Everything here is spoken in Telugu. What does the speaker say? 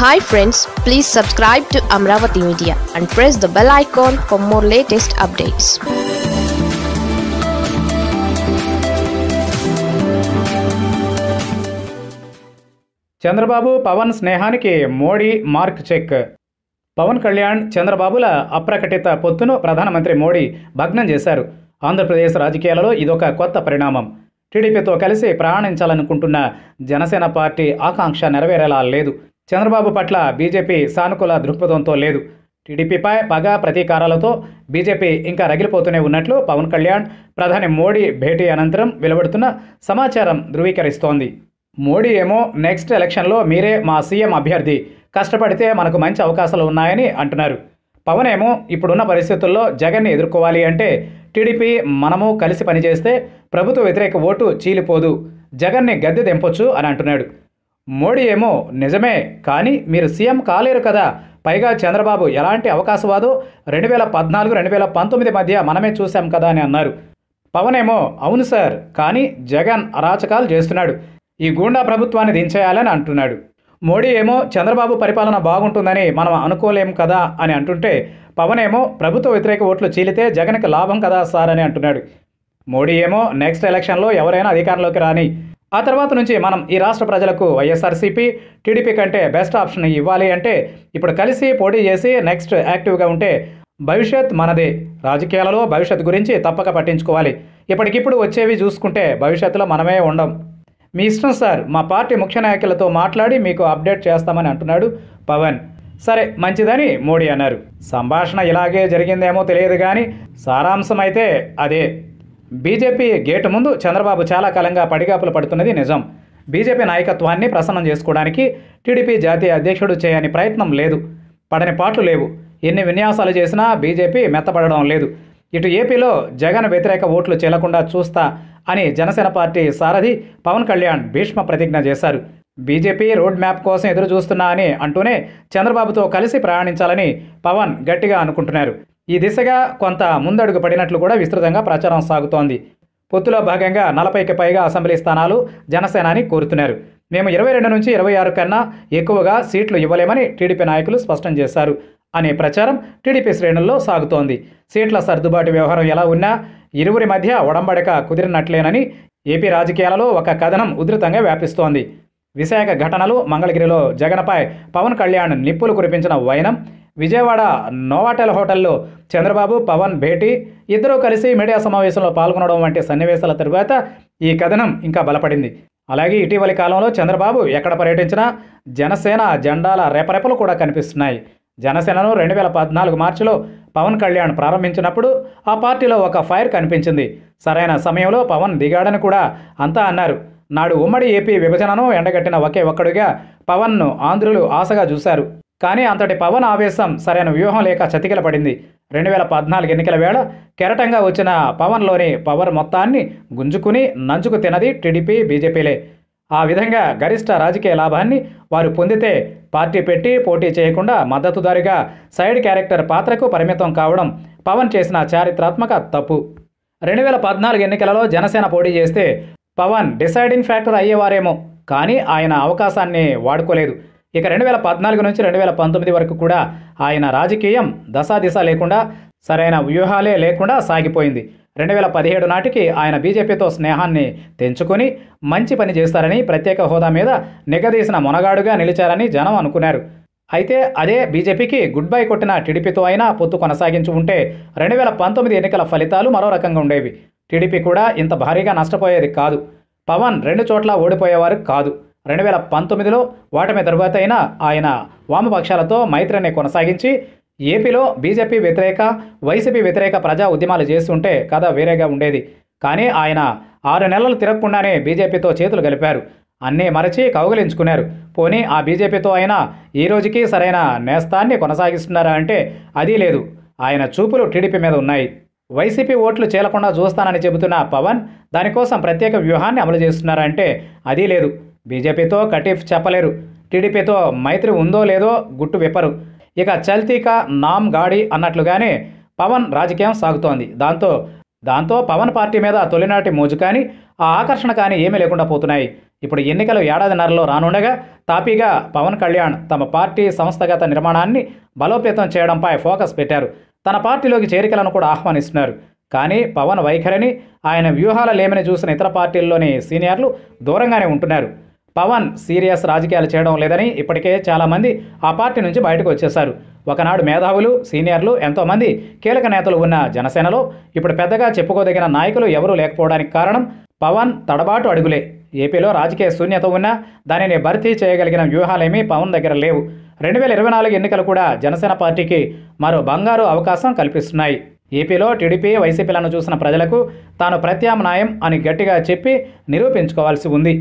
Hi friends please subscribe to Amaravati media and press the bell icon for more latest updates Chandrababu Pawan స్నేహానికి మోడీ మార్క్ చెక్. పవన్ కళ్యాణ్ చంద్రబాబుల అప్రకటిత పొత్తును ప్రధానమంత్రి మోడీ భగ్నం చేశారు. ఆంధ్రప్రదేశ్ రాజకీయాలలో ఇదొక కొత్త పరిణామం. టీడీపీతో కలిసి ప్రయాణించాలనుకుంటున్న జనసేన పార్టీ ఆకాంక్ష నెరవేరేలా లేదు. చంద్రబాబు పట్ల బీజేపీ సానుకూల దృక్పథంతో లేదు. టీడీపీపై పగ ప్రతీకారాలతో బీజేపీ ఇంకా రగిలిపోతూనే ఉన్నట్లు పవన్ కళ్యాణ్ ప్రధాని మోడీ భేటీ అనంతరం వెలువడుతున్న సమాచారం ధృవీకరిస్తోంది. మోడీ ఏమో నెక్స్ట్ ఎలక్షన్లో మీరే మా సీఎం అభ్యర్థి. కష్టపడితే మనకు మంచి అవకాశాలు ఉన్నాయని అంటున్నారు. పవన్ ఏమో ఇప్పుడున్న పరిస్థితుల్లో జగన్ని ఎదుర్కోవాలి అంటే టీడీపీ మనము కలిసి పనిచేస్తే ప్రభుత్వ వ్యతిరేక ఓటు చీలిపోదు. జగన్ని గద్దె దింపొచ్చు అని అంటున్నాడు. మోడీ ఏమో నిజమే కానీ మీరు సీఎం కాలేరు కదా. పైగా చంద్రబాబు ఎలాంటి అవకాశవాదో? రెండు వేల పద్నాలుగు రెండు వేల పంతొమ్మిది మధ్య మనమే చూశాం కదా అని అన్నారు. పవన్ ఏమో అవును సార్ కానీ జగన్ అరాచకాలు చేస్తున్నాడు. ఈ గూండా ప్రభుత్వాన్ని దించేయాలని అంటున్నాడు. మోడీ ఏమో చంద్రబాబు పరిపాలన బాగుంటుందని మనం అనుకోలేం కదా అని అంటుంటే పవన్ ఏమో ప్రభుత్వ వ్యతిరేక ఓట్లు చీలితే జగన్కి లాభం కదా సార్ అని అంటున్నాడు. మోడీ ఏమో నెక్స్ట్ ఎలక్షన్లో ఎవరైనా అధికారంలోకి రాని ఆ తర్వాత నుంచి మనం ఈ రాష్ట్ర ప్రజలకు వైఎస్ఆర్సీపీ టీడీపీ కంటే బెస్ట్ ఆప్షన్ ఇవ్వాలి అంటే ఇప్పుడు కలిసి పోటీ చేసి నెక్స్ట్ యాక్టివ్గా ఉంటే భవిష్యత్ మనది. రాజకీయాలలో భవిష్యత్ గురించి తప్పక పట్టించుకోవాలి. ఇప్పటికిప్పుడు వచ్చేవి చూసుకుంటే భవిష్యత్తులో మనమే ఉండం. మీ ఇష్టం సార్ మా పార్టీ ముఖ్య నాయకులతో మాట్లాడి మీకు అప్డేట్ చేస్తామని అంటున్నాడు పవన్. సరే మంచిదని మోడీ అన్నారు. సంభాషణ ఇలాగే జరిగిందేమో తెలియదు కానీ సారాంశం అయితే అదే. బీజేపీ గేటు ముందు చంద్రబాబు చాలా కాలంగా పడిగాపులు పడుతున్నది నిజం. బీజేపీ నాయకత్వాన్ని ప్రసన్నం చేసుకోవడానికి టీడీపీ జాతీయ అధ్యక్షుడు చేయని ప్రయత్నం లేదు. పడని పాట్లు లేవు. ఎన్ని విన్యాసాలు చేసినా బీజేపీ మెత్తపడడం లేదు. ఇటు ఏపీలో జగన్ వ్యతిరేక ఓట్లు చెల్లకుండా చూస్తా అని జనసేన పార్టీ సారథి పవన్ కళ్యాణ్ భీష్మ ప్రతిజ్ఞ చేశారు. బీజేపీ రోడ్ మ్యాప్ కోసం ఎదురు చూస్తున్నా అని అంటూనే చంద్రబాబుతో కలిసి ప్రయాణించాలని పవన్ గట్టిగా అనుకుంటున్నారు. ఈ దిశగా కొంత ముందడుగు పడినట్లు కూడా విస్తృతంగా ప్రచారం సాగుతోంది. పొత్తులో భాగంగా నలభైకి పైగా అసెంబ్లీ స్థానాలు జనసేనాని కోరుతున్నారు. మేము ఇరవై రెండు నుంచి ఇరవై ఆరు కన్నా ఎక్కువగా సీట్లు ఇవ్వలేమని టీడీపీ నాయకులు స్పష్టం చేశారు. అనే ప్రచారం టీడీపీ శ్రేణుల్లో సాగుతోంది. సీట్ల సర్దుబాటు వ్యవహారం ఎలా ఉన్నా ఇరువురి మధ్య ఒడంబడిక కుదిరినట్లేనని ఏపీ రాజకీయాలలో ఒక కథనం ఉధృతంగా వ్యాపిస్తోంది. విశాఖ ఘటనలు మంగళగిరిలో జగన్పై పవన్ కళ్యాణ్ నిప్పులు కురిపించిన వైనం విజయవాడ నోవాటెల్ హోటల్లో చంద్రబాబు పవన్ భేటీ ఇద్దరూ కలిసి మీడియా సమావేశంలో పాల్గొనడం వంటి సన్నివేశాల తరువాత ఈ కథనం ఇంకా బలపడింది. అలాగే ఇటీవలి కాలంలో చంద్రబాబు ఎక్కడ పర్యటించినా జనసేన జెండాల రెపరెపలు కూడా కనిపిస్తున్నాయి. జనసేనను రెండు వేల పద్నాలుగు మార్చిలో పవన్ కళ్యాణ్ ప్రారంభించినప్పుడు ఆ పార్టీలో ఒక ఫైర్ కనిపించింది. సరైన సమయంలో పవన్ దిగాడని కూడా అంతా అన్నారు. నాడు ఉమ్మడి ఏపీ విభజనను ఎండగట్టిన ఒకే ఒక్కడుగా పవన్ను ఆంధ్రులు ఆశగా చూశారు. కానీ అంతటి పవన్ ఆవేశం సరైన వ్యూహం లేక చతికిల పడింది. రెండు వేల పద్నాలుగు ఎన్నికల వేళ కెరటంగా వచ్చిన పవన్లోని పవర్ మొత్తాన్ని గుంజుకుని నంచుకు తినది టీడీపీ బీజేపీలే. ఆ విధంగా గరిష్ట రాజకీయ లాభాన్ని వారు పొందితే పార్టీ పెట్టి పోటీ చేయకుండా మద్దతుదారుగా సైడ్ క్యారెక్టర్ పాత్రకు పరిమితం కావడం పవన్ చేసిన చారిత్రాత్మక తప్పు. రెండు వేల పద్నాలుగు ఎన్నికలలో జనసేన పోటీ చేస్తే పవన్ డిసైడింగ్ ఫ్యాక్టర్ అయ్యేవారేమో కానీ ఆయన అవకాశాన్ని వాడుకోలేదు. ఇక రెండు వేల పద్నాలుగు నుంచి రెండు వేల పంతొమ్మిది వరకు కూడా ఆయన రాజకీయం దశాదిశ లేకుండా సరైన వ్యూహాలే లేకుండా సాగిపోయింది. రెండు వేల పదిహేడు నాటికి ఆయన బీజేపీతో స్నేహాన్ని తెంచుకొని మంచి పని చేస్తారని ప్రత్యేక హోదా మీద నిగదీసిన మొనగాడుగా నిలిచారని జనం అనుకున్నారు. అయితే అదే బీజేపీకి గుడ్ బై కొట్టిన టీడీపీతో అయినా పొత్తు కొనసాగించి ఉంటే రెండు వేల పంతొమ్మిది ఎన్నికల ఫలితాలు మరో రకంగా ఉండేవి. టీడీపీ కూడా ఇంత భారీగా నష్టపోయేది కాదు. పవన్ రెండు చోట్ల ఓడిపోయేవారు కాదు. రెండు వేల పంతొమ్మిదిలో ఓటమి తరువాత అయినా ఆయన వామపక్షాలతో మైత్రిని కొనసాగించి ఏపీలో బీజేపీ వ్యతిరేక వైసీపీ వ్యతిరేక ప్రజా ఉద్యమాలు చేస్తుంటే కథ వేరేగా ఉండేది. కానీ ఆయన ఆరు నెలలు తిరగకుండానే బీజేపీతో చేతులు గలిపారు అన్నీ మరచి కౌగలించుకున్నారు. పోనీ ఆ బీజేపీతో అయినా ఈ రోజుకి సరైన నేస్తాన్ని కొనసాగిస్తున్నారా అంటే అదీ లేదు. ఆయన చూపులు టీడీపీ మీద ఉన్నాయి. వైసీపీ ఓట్లు చేలకుండా చూస్తానని చెబుతున్న పవన్ దానికోసం ప్రత్యేక వ్యూహాన్ని అమలు చేస్తున్నారంటే అదీ లేదు. బీజేపీతో కటీఫ్ చెప్పలేరు. టీడీపీతో మైత్రి ఉందో లేదో గుట్టు విప్పరు. ఇక చల్తీక నామ్ గాడి అన్నట్లుగానే పవన్ రాజకీయం సాగుతోంది. దాంతో దాంతో పవన్ పార్టీ మీద తొలినాటి మోజు కానీ ఆ ఆకర్షణ కానీ ఏమీ లేకుండా పోతున్నాయి. ఇప్పుడు ఎన్నికలు ఏడాదిన్నరలో రానుండగా తాపీగా పవన్ కళ్యాణ్ తమ పార్టీ సంస్థగత నిర్మాణాన్ని బలోపేతం చేయడంపై ఫోకస్ పెట్టారు. తన పార్టీలోకి చేరికలను కూడా ఆహ్వానిస్తున్నారు. కానీ పవన్ వైఖరిని ఆయన వ్యూహాల లేమని చూసిన ఇతర పార్టీల్లోని సీనియర్లు దూరంగానే ఉంటున్నారు. పవన్ సీరియస్ రాజకీయాలు చేయడం లేదని ఇప్పటికే చాలామంది ఆ పార్టీ నుంచి బయటకు వచ్చేశారు. ఒకనాడు మేధావులు సీనియర్లు ఎంతోమంది కీలక నేతలు ఉన్న జనసేనలో ఇప్పుడు పెద్దగా చెప్పుకోదగిన నాయకులు ఎవరూ లేకపోవడానికి కారణం పవన్ తడబాటు అడుగులే. ఏపీలో రాజకీయ శూన్యత ఉన్నా దానిని భర్తీ చేయగలిగిన వ్యూహాలేమీ పవన్ దగ్గర లేవు. రెండు వేల ఇరవై నాలుగు ఎన్నికలు కూడా జనసేన పార్టీకి మరో బంగారు అవకాశం కల్పిస్తున్నాయి. ఏపీలో టీడీపీ వైసీపీలను చూసిన ప్రజలకు తాను ప్రత్యామ్నాయం అని గట్టిగా చెప్పి నిరూపించుకోవాల్సి ఉంది.